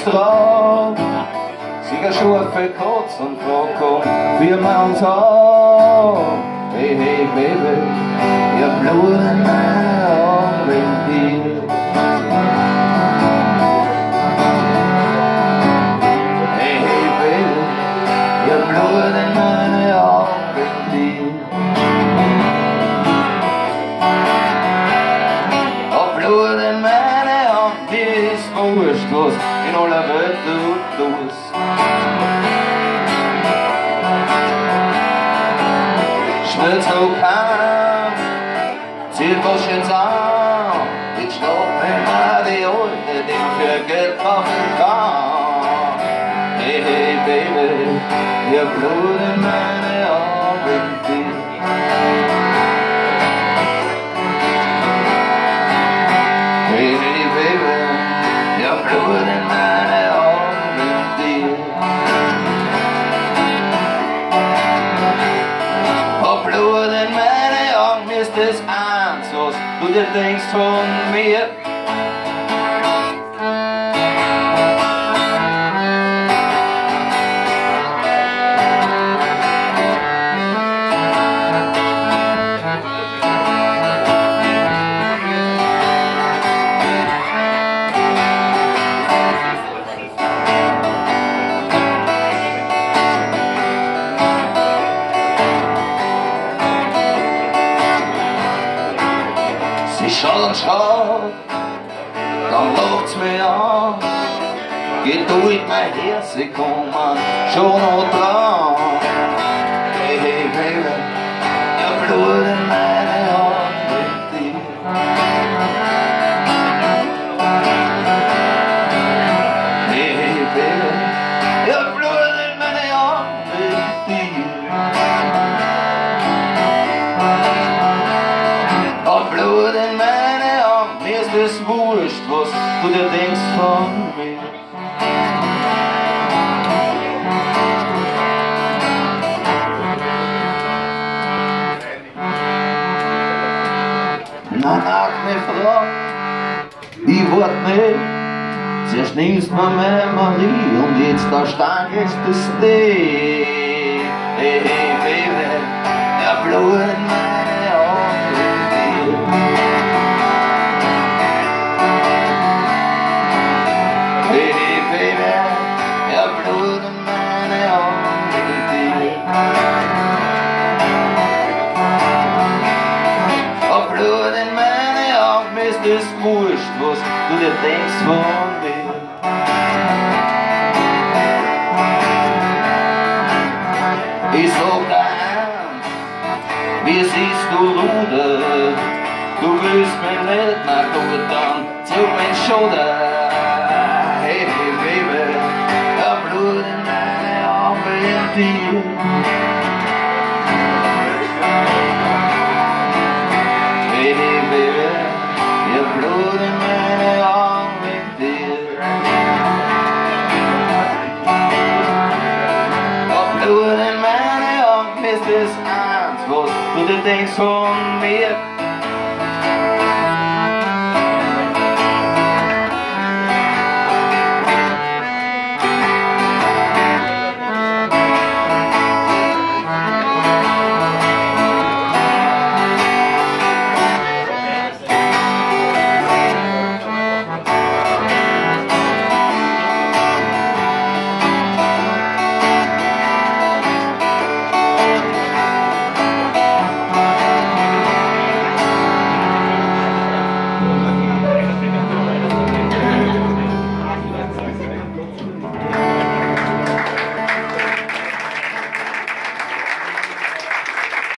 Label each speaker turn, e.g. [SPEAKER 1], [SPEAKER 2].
[SPEAKER 1] straff Sicher schon für kurz und vorkommen, wie man uns Hey, hey, baby, ihr Blut was in aller Welt du tust. Schmelz zählt was jetzt an, ich glaub, wenn man die Alte Ding für Geld kaufen kann. Hey, hey, Baby, ihr Blut in ihr Blut in meine Augen zieht. Och, Blut in meine Augen ist es eins, was du dir denkst von mir. Sie Sonst dann lacht's mir an. aan. Je doet mij heel seconden, schon al dran. Ist es wurscht, was du dir denkst von mir. Na, nach mir Frau, ich wart nicht, zuerst nimmst mir Memory und jetzt da stand jetzt das Ding. Hey, hey, Baby, der Blut in Ob Blut in meine Augen, ist es wurscht, was du dir denkst von mir. Ich sag dir wie siehst du Ruder? Du willst mir nicht nach gut dann zu mein Schulter. Hey, hey, Baby, der Blut in meine Augen in Blut in meine Augen